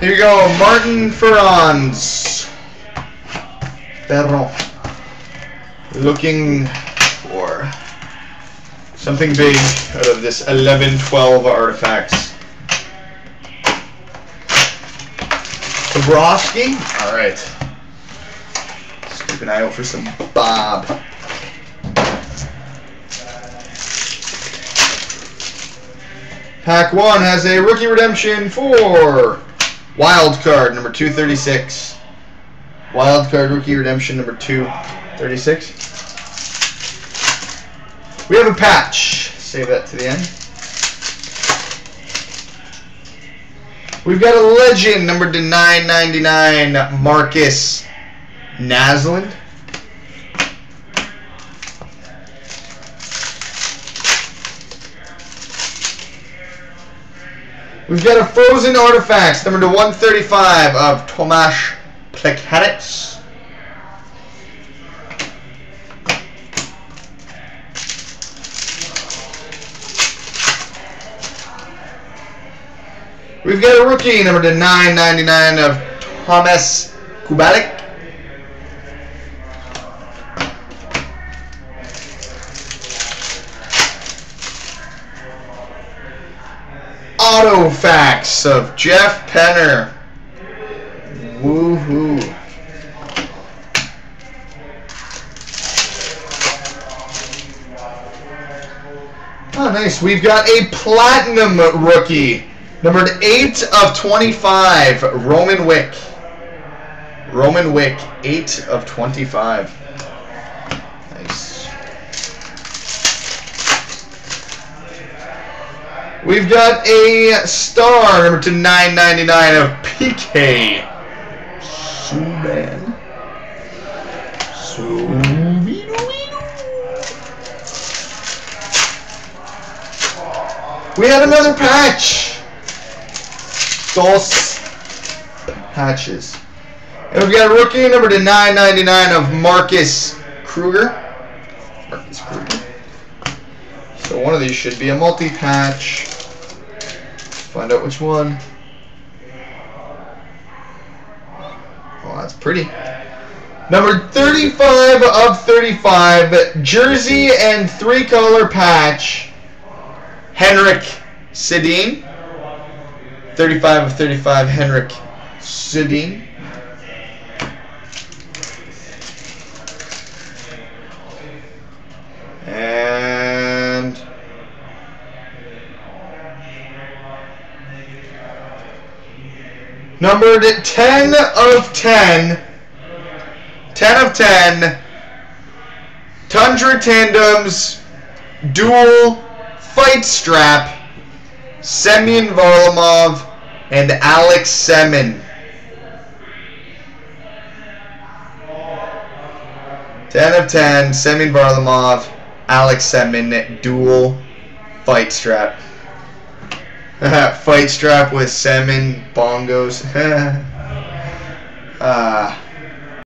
Here you go, Martin Ferrans. Ferron. Looking for something big out of this 11-12 artifacts. Bobrovsky. All right. Let's keep an eye out for some Bob. Pack one has a rookie redemption for wild card number 236. Wild card rookie redemption number 236. We have a patch. Save that to the end. We've got a legend number to 999 Markus Naslund. We've got a Frozen Artifacts, number to 135 of Tomasz Plekanec. We've got a rookie, number to 999 of Thomas Kubalik. Autofacts of Jeff Penner. Woohoo. Oh, nice. We've got a platinum rookie. Numbered 8 of 25, Roman Wick. Roman Wick, 8 of 25. Nice. We've got a star, number to 999 of PK. Subban. Subino. We had another patch. Dos patches. And we've got a rookie number to 999 of Marcus Kruger. Marcus Kruger. So one of these should be a multi-patch. Find out which one. Oh, that's pretty. Number 35 of 35, jersey and three-color patch, Henrik Sedin. 35 of 35, Henrik Sedin. Numbered 10 of 10, 10 of 10, Tundra Tandems, dual fight strap, Semyon Varlamov, and Alex Semin. 10 of 10, Semyon Varlamov, Alex Semin, dual fight strap. fight strap with Semin bongos. ah.